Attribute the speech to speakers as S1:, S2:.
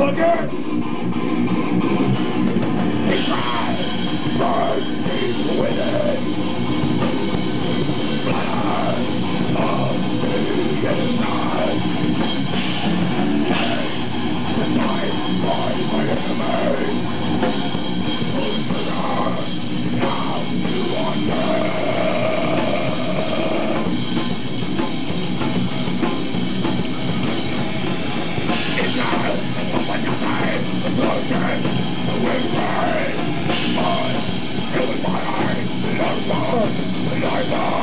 S1: motherfucker! Blood is! Blood of the inside! Bye.